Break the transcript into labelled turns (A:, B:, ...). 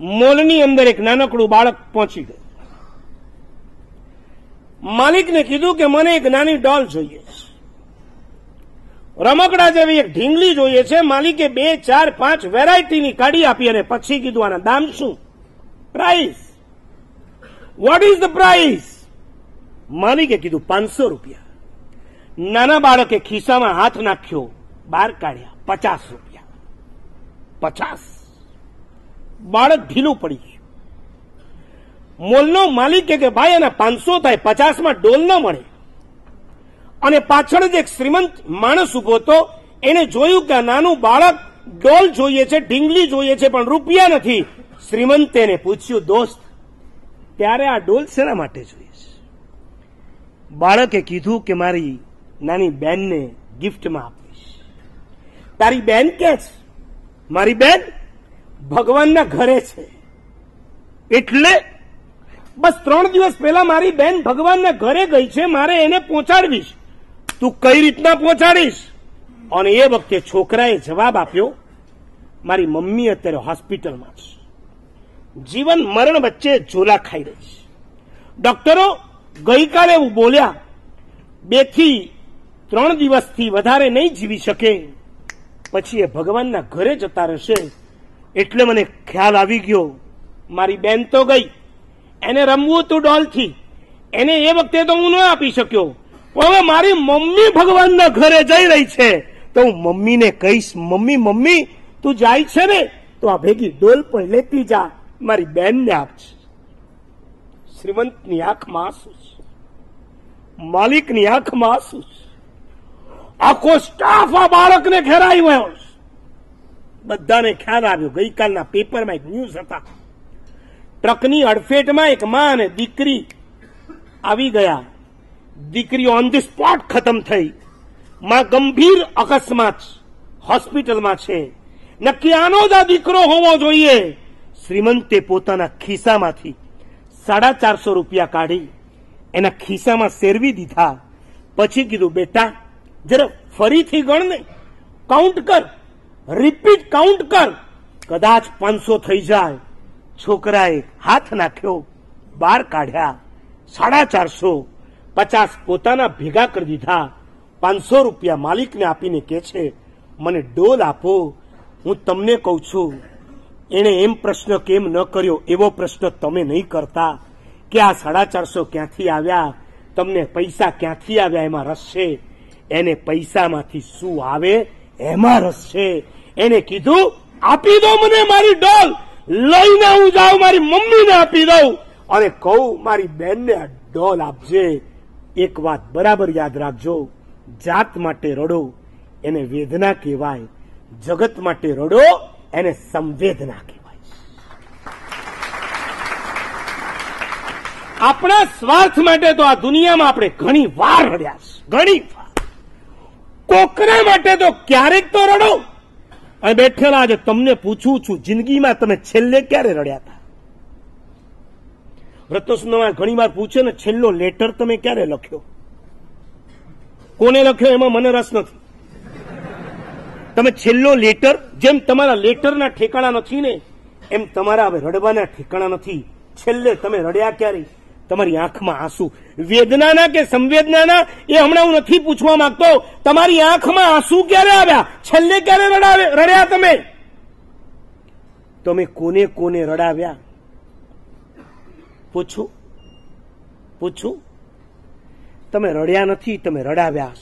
A: મોલની અંદર એક નાનકડું બાળક પહોંચી ગયું. માલિકને કીધું કે મને એક નાની ડોલ જોઈએ રમકડા જેવી એક ઢીંગલી જોઈએ છે. માલિકે બે, ચાર, પાંચ વેરાયટીની કાઢી આપી અને પછી કીધું, આના દામ શું? Price. What is the price માલિકે કીધું, પાંચસો રૂપિયા. નાના બાળકે ખિસ્સામાં હાથ નાખ્યો બહાર કાઢ્યા, પચાસ રૂપિયા. પચાસ. બાળક ઢીલું પડી મોલનો માલિક કે ભાઈ એના પાંચસો થાય, પચાસમાં ડોલ ન મળે. અને પાછળ જ એક શ્રીમંત માણસ ઊભો હતો, એને જોયું કે નાનું બાળક ડોલ જોઈએ છે, ઢીંગલી જોઈએ છે, પણ રૂપિયા નથી. શ્રીમંતે પૂછ્યું, દોસ્ત, ત્યારે આ ડોલ શેના માટે જોઈએ છે? બાળકે કીધું કે મારી નાની બેનને ગિફ્ટમાં આપીશ. તારી બેન ક્યાં છે? મારી બેન ભગવાનના ઘરે છે. એટલે બસ ત્રણ દિવસ પહેલા મારી બેન ભગવાનના ઘરે ગઈ છે, મારે એને પહોંચાડવીશ. તું કઈ રીતના પહોંચાડીશ? અને એ વખતે છોકરાએ જવાબ આપ્યો, મારી મમ્મી અત્યારે હોસ્પિટલમાં છે. જીવન મરણ વચ્ચે ઝોલા ખાઈ રહી છે. ડોક્ટરો ગઈકાલે એવું બોલ્યા બેથી ત્રણ દિવસથી વધારે નહીં જીવી શકે. પછી એ ભગવાનના ઘરે જતા રહેશે એટલે મને ખ્યાલ આવી ગયો, મારી બેન તો ગઈ. એને રમવું તું ડોલથી. એને એ વખતે તો હું ન આપી શક્યો. હવે મારી મમ્મી ભગવાનના ઘરે જઈ રહી છે. તો હું મમ્મીને કહીશ, મમ્મી મમ્મી, તું જાય છે ને, તો આ ભેગી ડોલ પણ લેતી જા, મારી બેનને આપશે શ્રીમંતની આંખમાં આંસુ માલિકની આંખમાં આંસુ આખો સ્ટાફ આ બાળકને ઘેરાઈ ગયો બધાને ખ્યાલ આવ્યો. ગઈકાલના પેપરમાં એક ન્યૂઝ હતા. ટ્રકની અડફેટમાં એક માં અને દીકરી આવી ગયા. દીકરી ઓન ધી સ્પોટ ખતમ થઈ. માં ગંભીર અકસ્માત હોસ્પિટલમાં છે. નક્કી આનો જ દીકરો હોવો જોઈએ. શ્રીમંતે પોતાના ખિસ્સામાંથી સાડા ચારસો રૂપિયા કાઢી, એના ખિસ્સામાં શેરવી દીધા. પછી કીધું, બેટા, જરા ફરીથી ગણ ને કાઉન્ટ કર. રિપીટ કાઉન્ટ કર. કદાચ પાંચસો થઈ જાય. છોકરાએ હાથ નાખ્યો બાર કાઢ્યા. સાડા ચારસો. પચાસ પોતાના ભેગા કરી દીધા. પાંચસો રૂપિયા માલિકને આપીને કે છે, મને ડોલ આપો. હું તમને કહું છું, એણે એમ પ્રશ્ન કેમ ન કર્યો? એવો પ્રશ્ન તમે નહીં કરતા. કે આ સાડા ચારસો ક્યાંથી આવ્યા? તમને પૈસા ક્યાંથી આવ્યા? એમાં રસ છે. એને પૈસામાંથી શું આવે? એમાં રસ છે. એને કીધું, આપી દો મને મારી ડોલ. લઈને હું જાઉં, મારી મમ્મીને આપી દઉં. અને કહું, મારી બેનને ડોલ આપજે. એક વાત બરાબર યાદ રાખજો. જાત માટે રડો, એને વેદના કહેવાય. જગત માટે રડો, એને સંવેદના કહેવાય. આપણા સ્વાર્થ માટે તો આ દુનિયામાં આપણે ઘણી વાર રડ્યા ઘણી વાર. કોકરા માટે તો ક્યારેક તો રડો. અને બેઠેલા આજે તમને પૂછું છું, જિંદગીમાં તમે છેલ્લે ક્યારે રડ્યા હતા? રત્નસુંદરમાં ઘણી વાર પૂછે ને, છેલ્લો લેટર તમે ક્યારે લખ્યો? કોને લખ્યો એમાં મને રસ નથી. તમે છેલ્લો લેટર જેમ તમારા લેટરના ઠેકાણા નથી ને, એમ તમારા હવે રડવાના ઠેકાણા નથી. છેલ્લે તમે રડ્યા ક્યારે તમારી આંખમાં આંસુ. વેદનાના કે સંવેદનાના, એ હમણાં હું નથી પૂછવા માંગતો. તમારી આંખમાં આંસુ ક્યારે આવ્યા? છેલ્લે ક્યારે રડાવે રડ્યા તમે? તમે કોને કોને રડાવ્યા? પૂછું. પૂછું. તમે રડ્યા નથી, તમે રડાવ્યા.